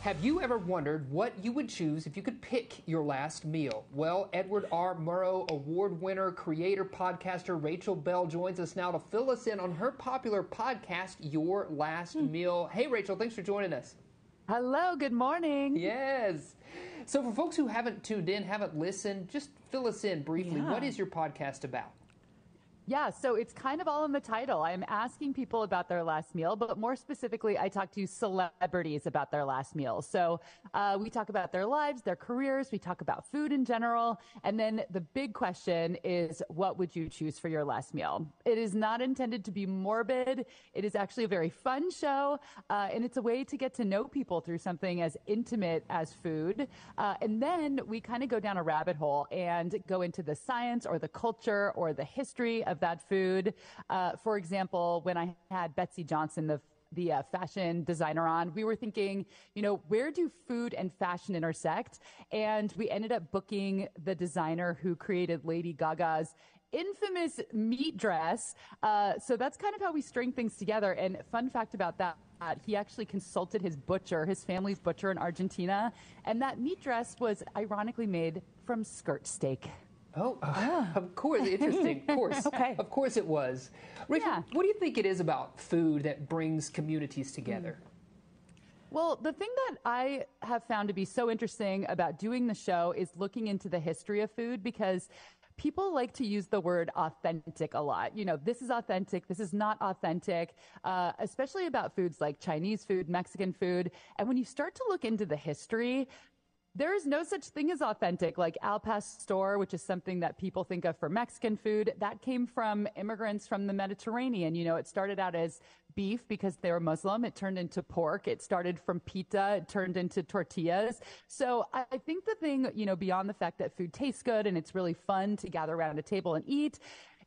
Have you ever wondered what you would choose if you could pick your last meal? Well, Edward R. Murrow Award winner, creator, podcaster Rachel Belle joins us now to fill us in on her popular podcast, Your Last hmm. Meal. Hey, Rachel, thanks for joining us. Hello, good morning. Yes. So, for folks who haven't tuned in, haven't listened, just fill us in briefly. Yeah. What is your podcast about? Yeah, so it's kind of all in the title. I'm asking people about their last meal, but more specifically, I talk to celebrities about their last meal. So uh, we talk about their lives, their careers, we talk about food in general. And then the big question is, what would you choose for your last meal? It is not intended to be morbid. It is actually a very fun show, uh, and it's a way to get to know people through something as intimate as food. Uh, and then we kind of go down a rabbit hole and go into the science or the culture or the history of that food. Uh, for example, when I had Betsey Johnson, the the uh, fashion designer on, we were thinking, you know, where do food and fashion intersect? And we ended up booking the designer who created Lady Gaga's infamous meat dress. Uh, so that's kind of how we string things together. And fun fact about that. He actually consulted his butcher, his family's butcher in Argentina, and that meat dress was ironically made from skirt steak. Oh, of course. Interesting. Of course. Okay. Of course it was. Rachel, Yeah. what do you think it is about food that brings communities together? Well, the thing that I have found to be so interesting about doing the show is looking into the history of food because people like to use the word authentic a lot. You know, this is authentic, this is not authentic, uh, especially about foods like Chinese food, Mexican food. And when you start to look into the history, there is no such thing as authentic, like al pastor, which is something that people think of for Mexican food. That came from immigrants from the Mediterranean. You know, it started out as beef because they were Muslim. It turned into pork. It started from pita. It turned into tortillas. So I I think the thing, you know, beyond the fact that food tastes good and it's really fun to gather around a table and eat,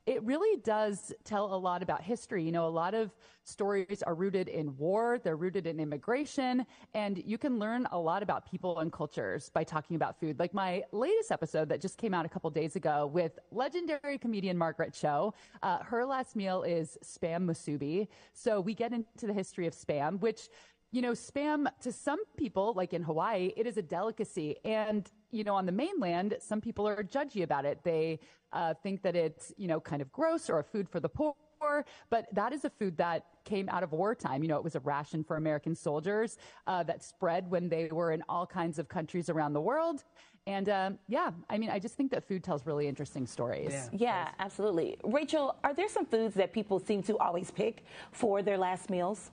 it really does tell a lot about history. You know, a lot of stories are rooted in war, they're rooted in immigration, and you can learn a lot about people and cultures by talking about food. Like my latest episode that just came out a couple days ago with legendary comedian Margaret Cho. Uh, her last meal is spam musubi. So we get into the history of spam, which you know, spam to some people, like in Hawaii, it is a delicacy. And, you know, on the mainland, some people are judgy about it. They uh, think that it's, you know, kind of gross or a food for the poor. But that is a food that came out of wartime. You know, it was a ration for American soldiers uh, that spread when they were in all kinds of countries around the world. And um, yeah, I mean, I just think that food tells really interesting stories. Yeah. Yeah, absolutely. Rachel, are there some foods that people seem to always pick for their last meals?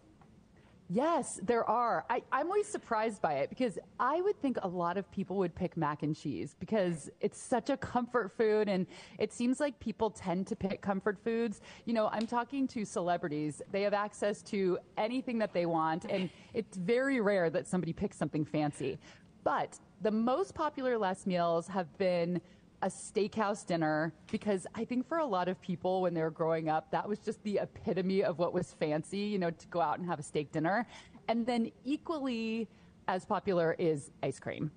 Yes, there are. I, I'm always surprised by it because I would think a lot of people would pick mac and cheese because it's such a comfort food and it seems like people tend to pick comfort foods. You know, I'm talking to celebrities. They have access to anything that they want and it's very rare that somebody picks something fancy. But the most popular last meals have been a steakhouse dinner because I think for a lot of people when they were growing up, that was just the epitome of what was fancy, you know, to go out and have a steak dinner. And then equally as popular is ice cream.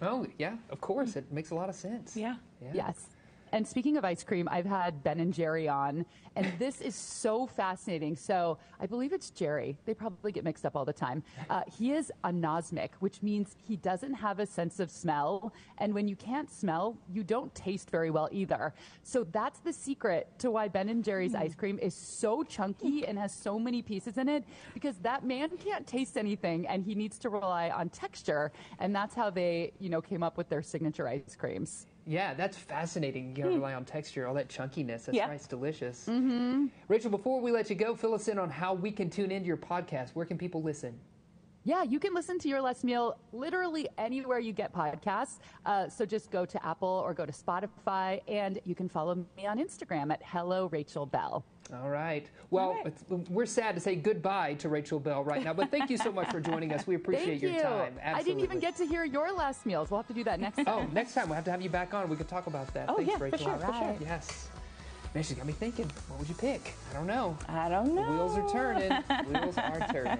Oh, yeah, of course. It makes a lot of sense. Yeah. Yes. And speaking of ice cream, I've had Ben and Jerry on, and this is so fascinating. So I believe it's Jerry. They probably get mixed up all the time. Uh, he is anosmic, which means he doesn't have a sense of smell. And when you can't smell, you don't taste very well either. So that's the secret to why Ben and Jerry's ice cream is so chunky and has so many pieces in it, because that man can't taste anything, and he needs to rely on texture. And that's how they, you know, came up with their signature ice creams. Yeah, that's fascinating. You gotta rely on texture, all that chunkiness. That's Yeah. right, it's delicious. Mm-hmm. Rachel, before we let you go, fill us in on how we can tune into your podcast. Where can people listen? Yeah, you can listen to Your Last Meal literally anywhere you get podcasts. Uh, so just go to Apple or go to Spotify, and you can follow me on Instagram at Hello Rachel Belle. All right. Well, All right. It's, we're sad to say goodbye to Rachel Belle right now, but thank you so much for joining us. We appreciate your you. time. Absolutely. I didn't even get to hear your last meals. We'll have to do that next oh, time. Oh, next time we'll have to have you back on. We could talk about that. Oh, Thanks, yeah, for Rachel. sure, for sure. Yes. Man, she's got me thinking. What would you pick? I don't know. I don't know. Wheels are turning. Wheels are turning.